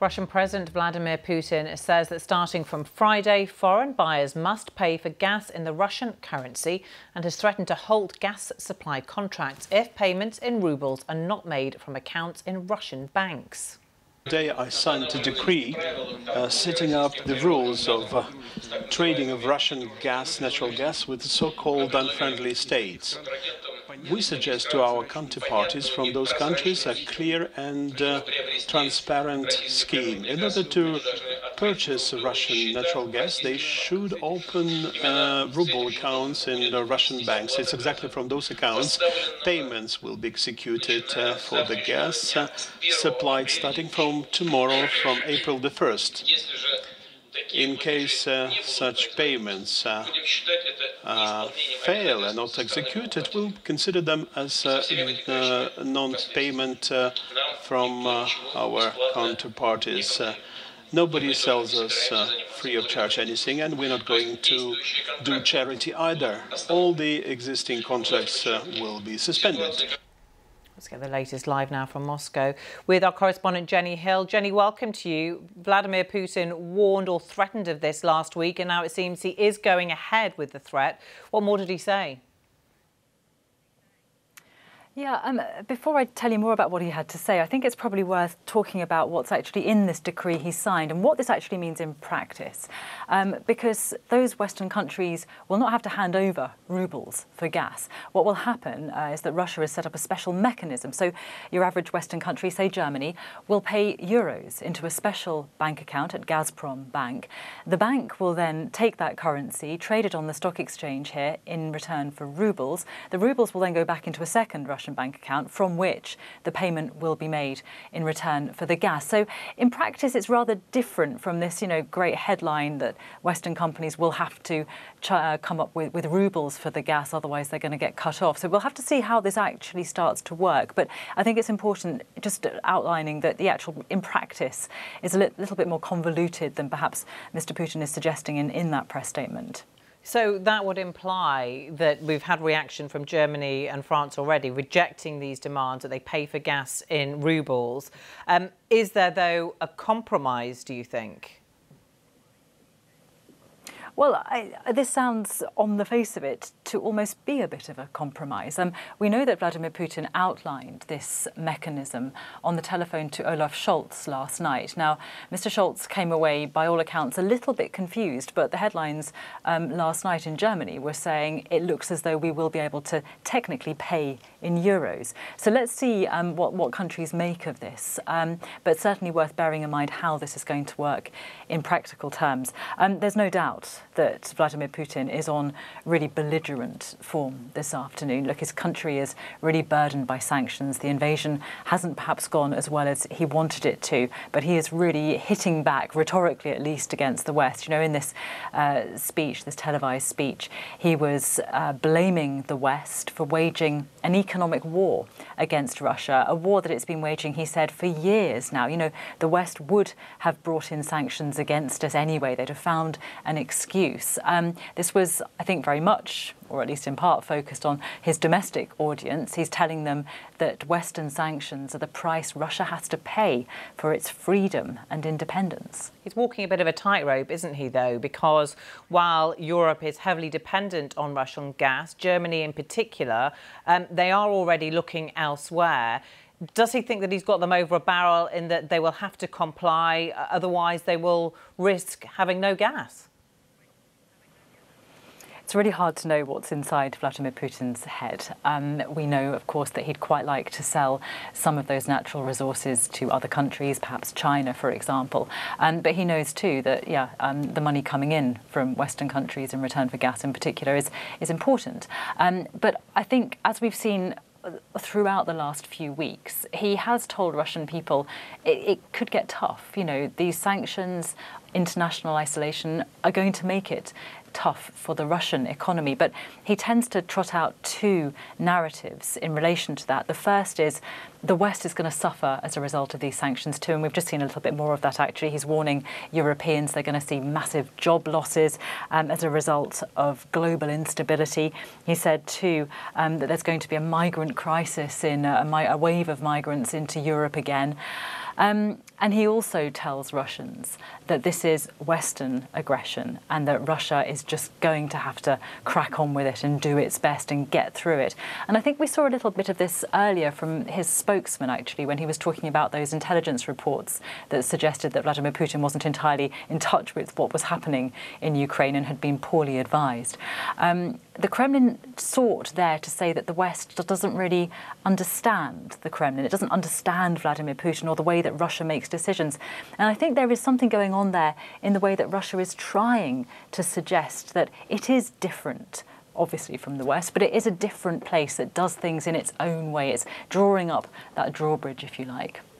Russian President Vladimir Putin says that starting from Friday, foreign buyers must pay for gas in the Russian currency and has threatened to halt gas supply contracts if payments in rubles are not made from accounts in Russian banks. Today I signed a decree uh, setting up the rules of uh, trading of Russian gas, natural gas, with so-called unfriendly states we suggest to our counterparties from those countries a clear and uh, transparent scheme. In order to purchase Russian natural gas, they should open uh, ruble accounts in the Russian banks. It's exactly from those accounts payments will be executed uh, for the gas uh, supplied starting from tomorrow, from April the 1st in case uh, such payments uh, uh, fail and not executed, we'll consider them as uh, uh, non-payment uh, from our counterparties. nobody sells us free of charge anything, and we're not going to do charity either. All the existing contracts will be suspended. Let's get the latest live now from Moscow with our correspondent Jenny Hill. Jenny, welcome to you. Vladimir Putin warned or threatened of this last week, and now it seems he is going ahead with the threat. What more did he say? Yeah, um, before I tell you more about what he had to say, I think it's probably worth talking about what's actually in this decree he signed and what this actually means in practice. Um, because those Western countries will not have to hand over rubles for gas. What will happen uh, is that Russia has set up a special mechanism. So your average Western country, say Germany, will pay euros into a special bank account at Gazprom Bank. The bank will then take that currency, trade it on the stock exchange here in return for rubles. The rubles will then go back into a second Russian Bank account from which the payment will be made in return for the gas. So in practice, it's rather different from this, you know, great headline that Western companies will have to uh, come up with, with rubles for the gas, otherwise they're going to get cut off. So we'll have to see how this actually starts to work. But I think it's important just outlining that the actual, in practice, is a li little bit more convoluted than perhaps Mr. Putin is suggesting in, in that press statement. So that would imply that we've had reaction from Germany and France already rejecting these demands that they pay for gas in rubles. Um, is there, though, a compromise, do you think? Well, I, this sounds, on the face of it, to almost be a bit of a compromise. Um, we know that Vladimir Putin outlined this mechanism on the telephone to Olaf Scholz last night. Now, Mr. Scholz came away, by all accounts, a little bit confused, but the headlines um, last night in Germany were saying it looks as though we will be able to technically pay in euros. So let's see um, what, what countries make of this, um, but certainly worth bearing in mind how this is going to work in practical terms. Um, there's no doubt that Vladimir Putin is on really belligerent form this afternoon. Look, his country is really burdened by sanctions. The invasion hasn't perhaps gone as well as he wanted it to, but he is really hitting back, rhetorically at least, against the West. You know, in this uh, speech, this televised speech, he was uh, blaming the West for waging an economic war against Russia, a war that it's been waging, he said, for years now. You know, the West would have brought in sanctions against us anyway. They'd have found an excuse use. Um, this was, I think, very much, or at least in part, focused on his domestic audience. He's telling them that Western sanctions are the price Russia has to pay for its freedom and independence. He's walking a bit of a tightrope, isn't he, though? Because while Europe is heavily dependent on Russian gas, Germany in particular, um, they are already looking elsewhere. Does he think that he's got them over a barrel in that they will have to comply, otherwise they will risk having no gas? It's really hard to know what's inside Vladimir Putin's head. Um, we know, of course, that he'd quite like to sell some of those natural resources to other countries, perhaps China, for example. Um, but he knows too that, yeah, um, the money coming in from Western countries in return for gas, in particular, is is important. Um, but I think, as we've seen throughout the last few weeks, he has told Russian people it, it, could get tough. You know, these sanctions, international isolation are going to make it tough for the Russian economy. But he tends to trot out two narratives in relation to that. The first is the West is going to suffer as a result of these sanctions too, and we've just seen a little bit more of that actually. He's warning Europeans they're going to see massive job losses um, as a result of global instability. He said too um, that there's going to be a migrant crisis in uh, a, a wave of migrants into Europe again. Um, and he also tells Russians that this is Western aggression and that Russia is just going to have to crack on with it and do its best and get through it. And I think we saw a little bit of this earlier from his spokesman, actually, when he was talking about those intelligence reports that suggested that Vladimir Putin wasn't entirely in touch with what was happening in Ukraine and had been poorly advised. Um, the Kremlin sought there to say that the West doesn't really understand the Kremlin. It doesn't understand Vladimir Putin or the way that Russia makes decisions. And I think there is something going on there in the way that Russia is trying to suggest that it is different obviously from the West, but it is a different place that does things in its own way. It's drawing up that drawbridge, if you like.